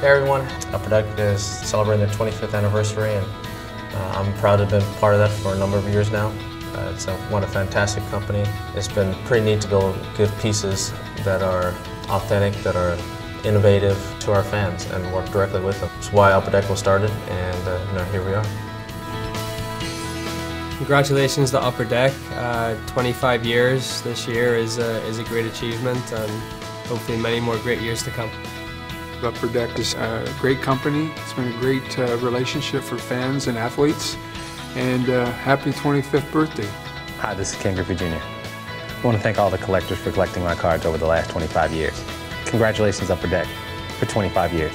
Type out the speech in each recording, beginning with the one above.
Hey everyone, Upper Deck is celebrating their 25th anniversary and uh, I'm proud to have been part of that for a number of years now. Uh, it's a, what a fantastic company. It's been pretty neat to build good pieces that are authentic, that are innovative to our fans and work directly with them. It's why Upper Deck was started and uh, you know, here we are. Congratulations to Upper Deck. Uh, 25 years this year is a, is a great achievement and hopefully many more great years to come. Upper Deck is a great company. It's been a great uh, relationship for fans and athletes. And uh, happy 25th birthday. Hi, this is Ken Griffey Jr. I want to thank all the collectors for collecting my cards over the last 25 years. Congratulations, Upper Deck, for 25 years.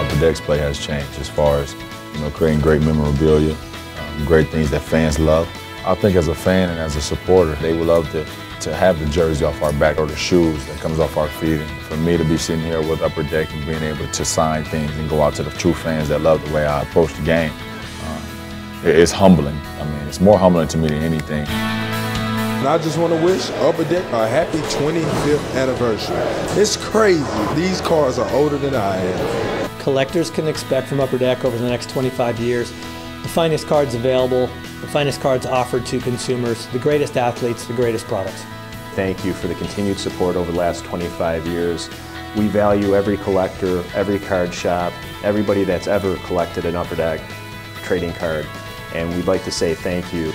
Upper Deck's play has changed as far as you know, creating great memorabilia, um, great things that fans love. I think as a fan and as a supporter, they would love to to have the jersey off our back or the shoes that comes off our feet. And for me to be sitting here with Upper Deck and being able to sign things and go out to the true fans that love the way I approach the game, um, it's humbling. I mean, it's more humbling to me than anything. And I just want to wish Upper Deck a happy 25th anniversary. It's crazy. These cars are older than I am. Collectors can expect from Upper Deck over the next 25 years the finest cards available, the finest cards offered to consumers, the greatest athletes, the greatest products. Thank you for the continued support over the last 25 years. We value every collector, every card shop, everybody that's ever collected an Upper Deck trading card, and we'd like to say thank you.